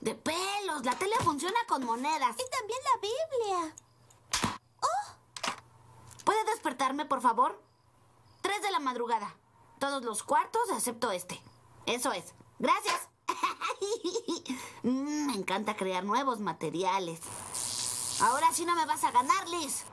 De pelos. La tele funciona con monedas. Y también la Biblia. Oh. ¿Puede despertarme, por favor? Tres de la madrugada. Todos los cuartos excepto este. Eso es. Gracias. Mm, me encanta crear nuevos materiales. Ahora sí no me vas a ganar, Liz.